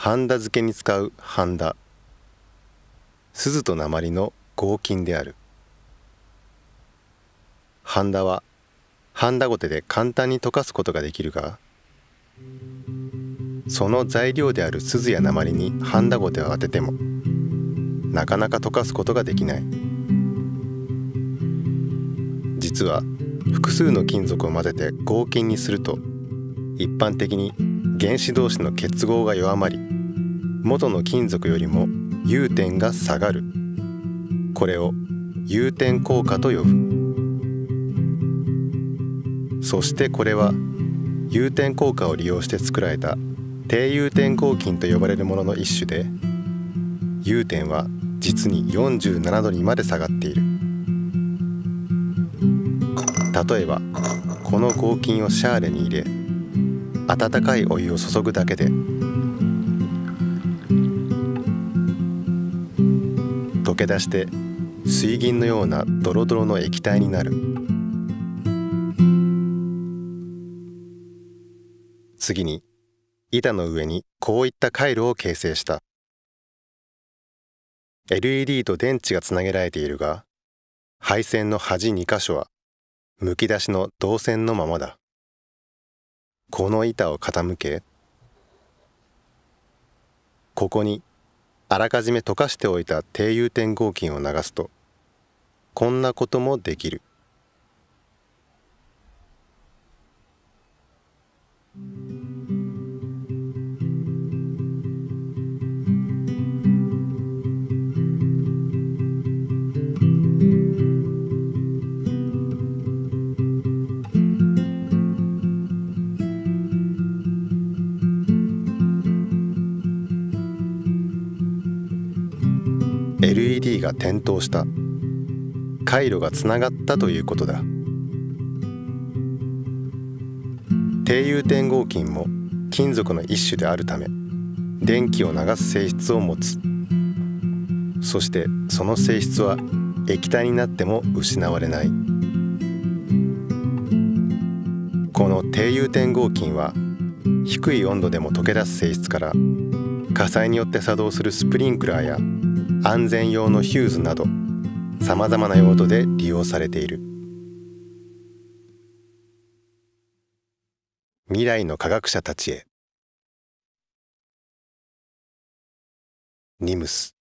ハンダ漬けに使うハンダ。鈴と鉛の合金である。ハンダはハンダゴテで簡単に溶かすことができるがその材料である鈴や鉛にハンダゴテを当ててもなかなか溶かすことができない。実は複数の金属を混ぜて合金にすると一般的に原子同士の結合が弱まり元の金属よりも融点が下がる。これを融点効果と呼ぶ。そしてこれは融点効果を利用して作られた低融点合金と呼ばれるものの一種で融点は実に47度にまで下がっている。例えばこの合金をシャーレに入れ温かいお湯を注ぐだけで。溶け出して水銀のようなドロドロの液体になる。次に板の上にこういった回路を形成した。LED と電池がつなげられているが配線の端2箇所はむき出しの導線のままだ。この板を傾けここにあらかじめ溶かしておいた低融点合金を流すとこんなこともできる。LED が点灯した。回路がつながったということだ。低融点合金も金属の一種であるため電気を流す性質を持つ。そしてその性質は液体になっても失われない。この低融点合金は低い温度でも溶け出す性質から火災によって作動するスプリンクラーや安全用のヒューズなどさまざまな用途で利用されている。未来の科学者たちへ。NIMS